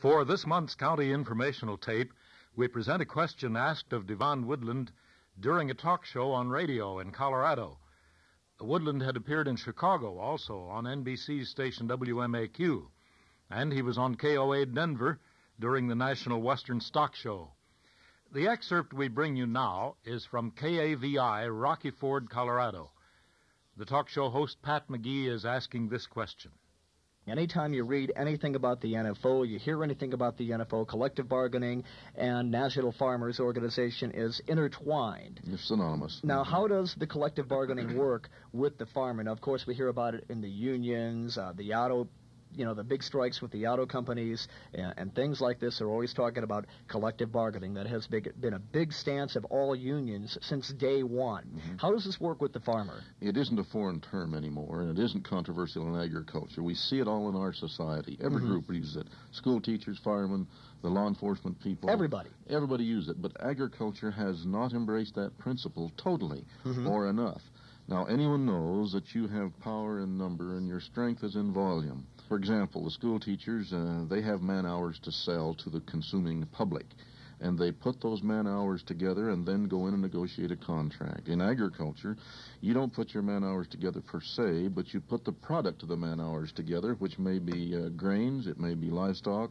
For this month's county informational tape, we present a question asked of Devon Woodland during a talk show on radio in Colorado. Woodland had appeared in Chicago also on NBC's station WMAQ, and he was on KOA Denver during the National Western Stock Show. The excerpt we bring you now is from KAVI, Rocky Ford, Colorado. The talk show host, Pat McGee, is asking this question. Anytime you read anything about the NFO, you hear anything about the NFO, collective bargaining and National Farmers Organization is intertwined. They're synonymous. Now, how does the collective bargaining work with the farmer? Now, of course, we hear about it in the unions, uh, the auto you know the big strikes with the auto companies and, and things like this They're always talking about collective bargaining. That has big, been a big stance of all unions since day one. Mm-hmm. How does this work with the farmer? It isn't a foreign term anymore, and it isn't controversial in agriculture. We see it all in our society. Every mm-hmm. group uses it: school teachers, firemen, the law enforcement people. Everybody. Everybody uses it, but agriculture has not embraced that principle totally mm-hmm. or enough. Now, anyone knows that you have power in number and your strength is in volume. For example, the school teachers, uh, they have man hours to sell to the consuming public. And they put those man hours together and then go in and negotiate a contract. In agriculture, you don't put your man hours together per se, but you put the product of the man hours together, which may be uh, grains, it may be livestock,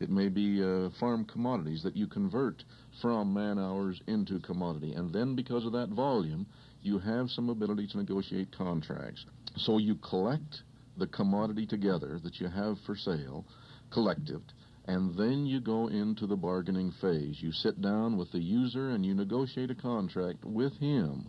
it may be uh, farm commodities that you convert from man hours into commodity. And then because of that volume, you have some ability to negotiate contracts. So you collect the commodity together that you have for sale, collective, and then you go into the bargaining phase. You sit down with the user and you negotiate a contract with him.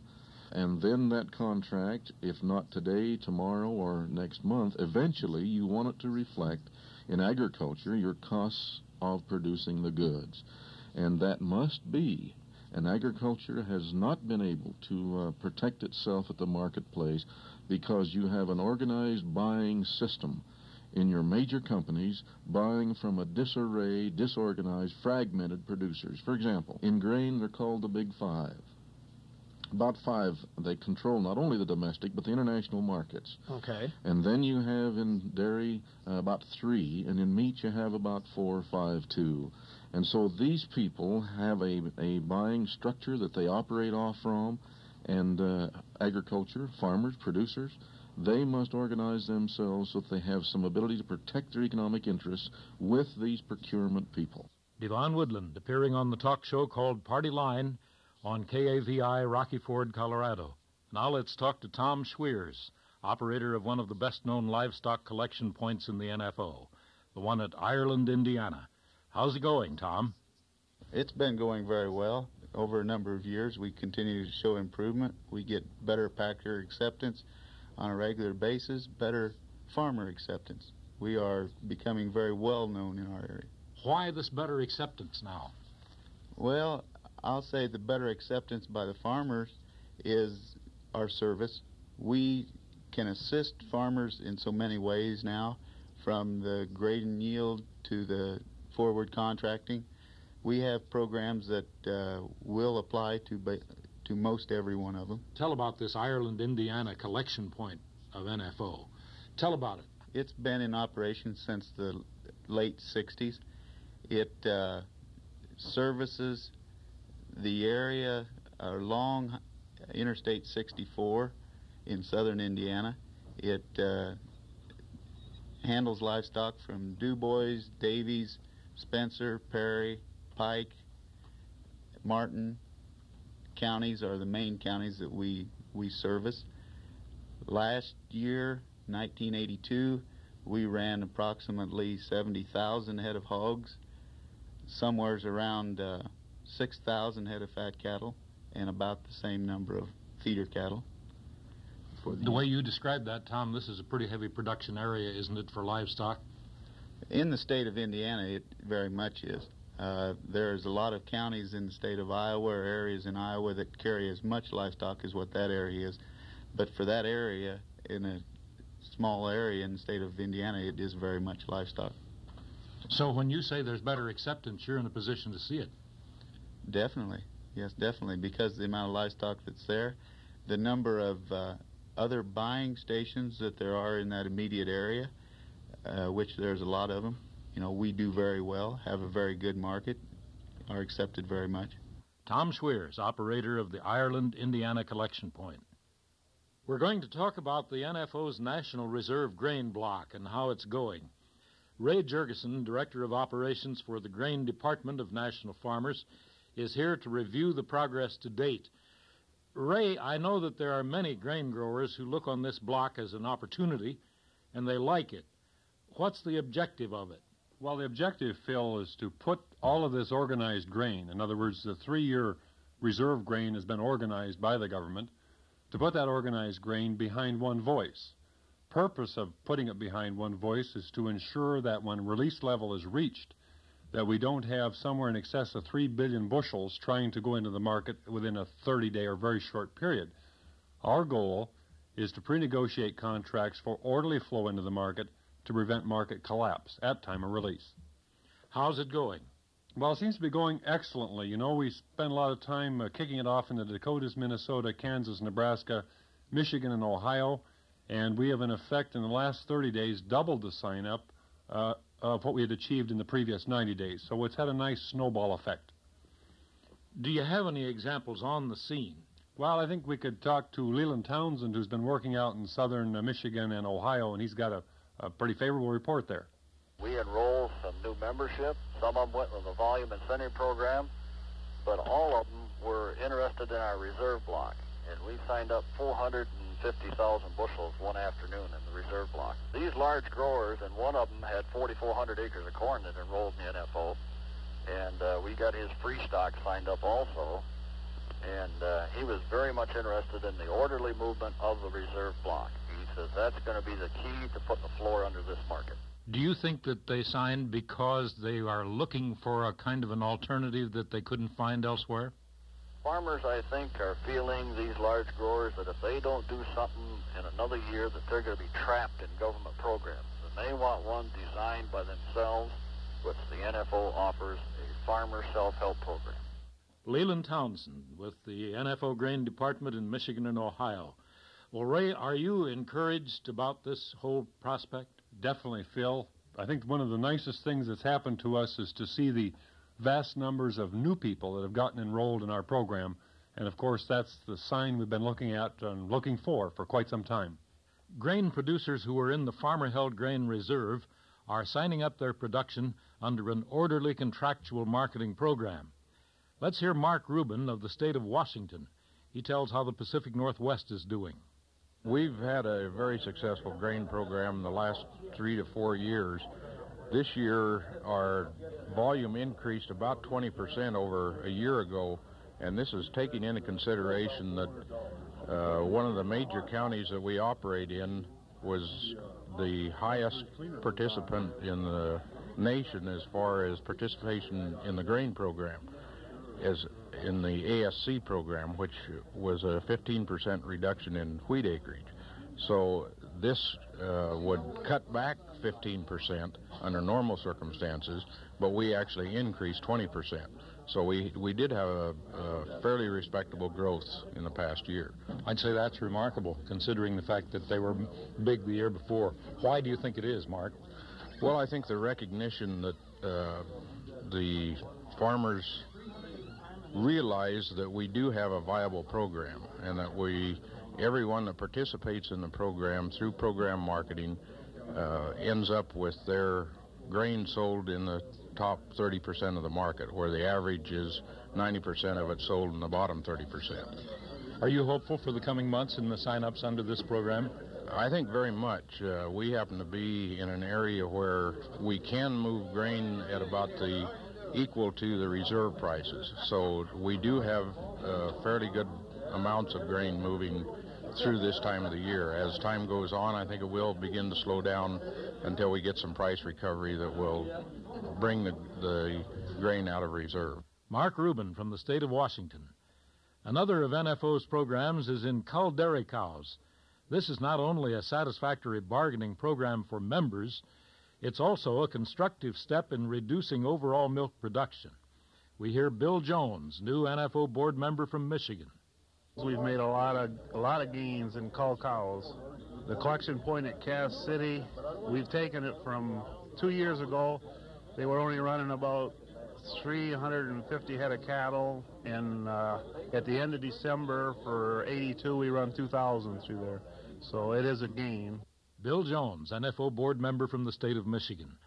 And then that contract, if not today, tomorrow, or next month, eventually you want it to reflect in agriculture your costs of producing the goods. And that must be and agriculture has not been able to uh, protect itself at the marketplace because you have an organized buying system in your major companies buying from a disarray, disorganized, fragmented producers. For example, in grain, they're called the Big Five. About five, they control not only the domestic but the international markets. Okay. And then you have in dairy uh, about three, and in meat you have about four, five, two. And so these people have a, a buying structure that they operate off from, and uh, agriculture, farmers, producers, they must organize themselves so that they have some ability to protect their economic interests with these procurement people. Devon Woodland appearing on the talk show called Party Line on KAVI Rocky Ford, Colorado. Now let's talk to Tom Schweers, operator of one of the best known livestock collection points in the NFO, the one at Ireland, Indiana. How's it going, Tom? It's been going very well. Over a number of years, we continue to show improvement. We get better packer acceptance on a regular basis, better farmer acceptance. We are becoming very well known in our area. Why this better acceptance now? Well, I'll say the better acceptance by the farmers is our service. We can assist farmers in so many ways now, from the grade and yield to the forward contracting. We have programs that uh, will apply to ba- to most every one of them. Tell about this Ireland, Indiana collection point of NFO. Tell about it. It's been in operation since the late 60s. It uh, services the area along Interstate 64 in southern Indiana. It uh, handles livestock from Dubois, Daviess, Spencer, Perry, Pike, Martin counties are the main counties that we, we service. Last year, 1982, we ran approximately 70,000 head of hogs, somewheres around uh, 6,000 head of fat cattle, and about the same number of feeder cattle. The, the way you describe that, Tom, this is a pretty heavy production area, isn't it, for livestock? In the state of Indiana, it very much is. Uh, there's a lot of counties in the state of Iowa or areas in Iowa that carry as much livestock as what that area is. But for that area, in a small area in the state of Indiana, it is very much livestock. So when you say there's better acceptance, you're in a position to see it. Definitely. Yes, definitely. Because the amount of livestock that's there, the number of uh, other buying stations that there are in that immediate area, uh, which there's a lot of them, you know, we do very well, have a very good market, are accepted very much. Tom Schweers, operator of the Ireland Indiana Collection Point. We're going to talk about the NFO's National Reserve Grain Block and how it's going. Ray Jurgensen, Director of Operations for the Grain Department of National Farmers, is here to review the progress to date. Ray, I know that there are many grain growers who look on this block as an opportunity and they like it. What's the objective of it? Well, the objective, Phil, is to put all of this organized grain, in other words, the three year reserve grain has been organized by the government, to put that organized grain behind one voice. Purpose of putting it behind one voice is to ensure that when release level is reached, that we don't have somewhere in excess of 3 billion bushels trying to go into the market within a 30 day or very short period. Our goal is to pre-negotiate contracts for orderly flow into the market to prevent market collapse at time of release. How's it going? Well, it seems to be going excellently. You know, we spend a lot of time uh, kicking it off in the Dakotas, Minnesota, Kansas, Nebraska, Michigan, and Ohio, and we have, in effect, in the last 30 days, doubled the sign up uh, of what we had achieved in the previous 90 days. So it's had a nice snowball effect. Do you have any examples on the scene? Well, I think we could talk to Leland Townsend, who's been working out in southern uh, Michigan and Ohio, and he's got a, a pretty favorable report there. We enrolled some new membership. Some of them went with the volume incentive program, but all of them were interested in our reserve block. And we signed up 450,000 bushels one afternoon in the reserve block. These large growers, and one of them had 4,400 acres of corn that enrolled in the NFO, and uh, we got his free stock signed up also. And uh, he was very much interested in the orderly movement of the reserve block. Says that's going to be the key to putting the floor under this market. Do you think that they signed because they are looking for a kind of an alternative that they couldn't find elsewhere? Farmers, I think, are feeling these large growers that if they don't do something in another year, that they're going to be trapped in government programs. And they want one designed by themselves, which the NFO offers a farmer self-help program. Leland Townsend with the NFO Grain Department in Michigan and Ohio. Well, Ray, are you encouraged about this whole prospect? Definitely, Phil. I think one of the nicest things that's happened to us is to see the vast numbers of new people that have gotten enrolled in our program. And of course, that's the sign we've been looking at and looking for for quite some time. Grain producers who are in the farmer held grain reserve are signing up their production under an orderly contractual marketing program. Let's hear Mark Rubin of the state of Washington. He tells how the Pacific Northwest is doing. We've had a very successful grain program in the last three to four years. This year, our volume increased about 20% over a year ago, and this is taking into consideration that uh, one of the major counties that we operate in was the highest participant in the nation as far as participation in the grain program, as in the ASC program, which was a 15% reduction in wheat acreage. So this uh, would cut back 15% under normal circumstances, but we actually increased 20%. So we, we did have a, a, fairly respectable growth in the past year. I'd say that's remarkable, considering the fact that they were big the year before. Why do you think it is, Mark? Well, I think the recognition that uh, the farmers realize that we do have a viable program and that we everyone that participates in the program through program marketing uh, ends up with their grain sold in the top 30% of the market, where the average is 90% of it sold in the bottom 30%. Are you hopeful for the coming months in the sign-ups under this program? I think very much. Uh, we happen to be in an area where we can move grain at about the equal to the reserve prices. So we do have uh, fairly good amounts of grain moving through this time of the year. As time goes on, I think it will begin to slow down until we get some price recovery that will bring the, the grain out of reserve. Mark Rubin from the state of Washington. Another of NFO's programs is in cull dairy cows. This is not only a satisfactory bargaining program for members, it's also a constructive step in reducing overall milk production. We hear Bill Jones, new NFO board member from Michigan. We've made a lot of a lot of gains in cull cows. The collection point at Cass City, we've taken it from two years ago they were only running about 350 head of cattle, and uh, at the end of December for 82, we run 2,000 through there. So it is a gain. Bill Jones, NFO board member from the state of Michigan.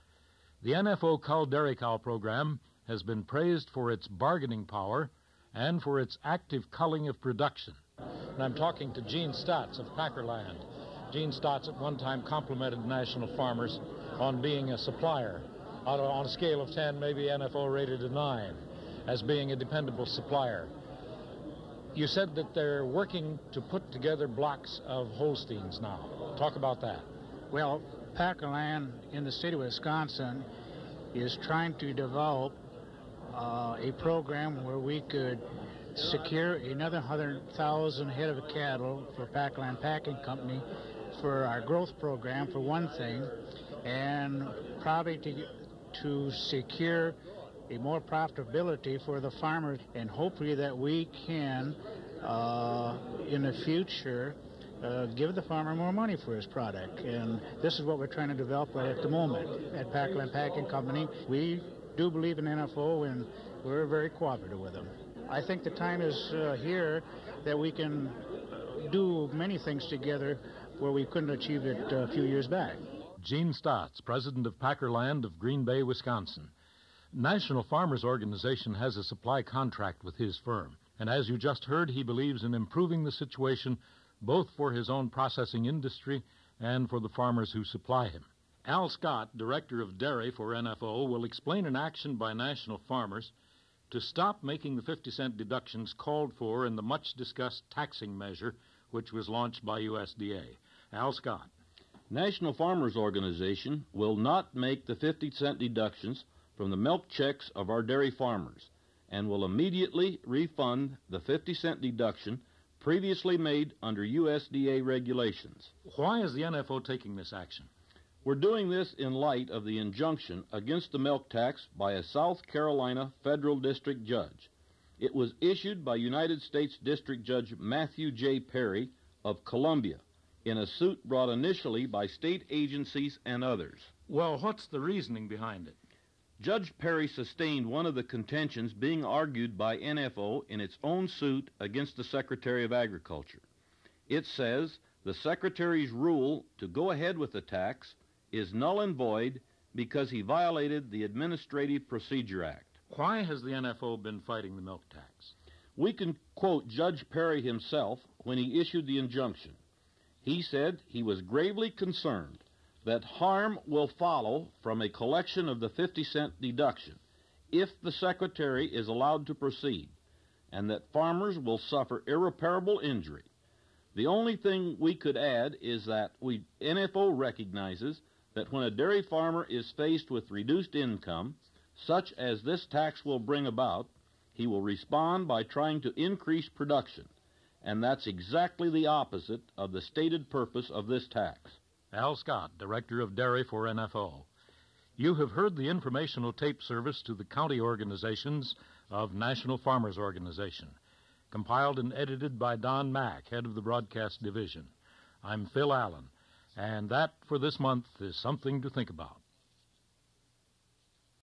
The NFO Cull program has been praised for its bargaining power and for its active culling of production. And I'm talking to Gene Stotts of Packerland. Gene Stotts at one time complimented national farmers on being a supplier on a scale of 10, maybe NFO rated a 9, as being a dependable supplier. You said that they're working to put together blocks of Holsteins now. Talk about that. Well, Packerland in the state of Wisconsin is trying to develop uh, a program where we could secure another 100,000 head of cattle for Packerland Packing Company for our growth program, for one thing, and probably to to secure a more profitability for the farmers and hopefully that we can uh, in the future uh, give the farmer more money for his product. And this is what we're trying to develop at the moment at Packerland Packing Company. We do believe in NFO and we're very cooperative with them. I think the time is uh, here that we can do many things together where we couldn't achieve it a few years back. Gene Stotts, president of Packerland of Green Bay, Wisconsin. National Farmers Organization has a supply contract with his firm, and as you just heard, he believes in improving the situation both for his own processing industry and for the farmers who supply him. Al Scott, director of dairy for NFO, will explain an action by national farmers to stop making the 50 cent deductions called for in the much discussed taxing measure which was launched by USDA. Al Scott. National Farmers Organization will not make the 50 cent deductions from the milk checks of our dairy farmers and will immediately refund the 50 cent deduction previously made under USDA regulations. Why is the NFO taking this action? We're doing this in light of the injunction against the milk tax by a South Carolina federal district judge. It was issued by United States District Judge Matthew J. Perry of Columbia in a suit brought initially by state agencies and others. Well, what's the reasoning behind it? Judge Perry sustained one of the contentions being argued by NFO in its own suit against the Secretary of Agriculture. It says the Secretary's rule to go ahead with the tax is null and void because he violated the Administrative Procedure Act. Why has the NFO been fighting the milk tax? We can quote Judge Perry himself when he issued the injunction. He said he was gravely concerned that harm will follow from a collection of the 50 cent deduction if the Secretary is allowed to proceed, and that farmers will suffer irreparable injury. The only thing we could add is that we, NFO recognizes that when a dairy farmer is faced with reduced income, such as this tax will bring about, he will respond by trying to increase production and that's exactly the opposite of the stated purpose of this tax. Al Scott, Director of Dairy for NFO. You have heard the informational tape service to the county organizations of National Farmers Organization, compiled and edited by Don Mack, head of the broadcast division. I'm Phil Allen, and that for this month is something to think about.